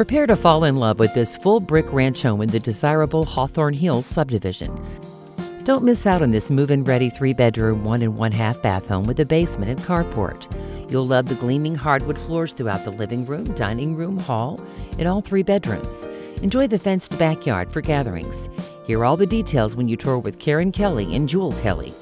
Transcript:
Prepare to fall in love with this full brick ranch home in the desirable Hawthorne Hills subdivision. Don't miss out on this move in ready three bedroom, one and one half bath home with a basement and carport. You'll love the gleaming hardwood floors throughout the living room, dining room, hall, and all three bedrooms. Enjoy the fenced backyard for gatherings. Hear all the details when you tour with Caren Kelly and Jewel Kelly.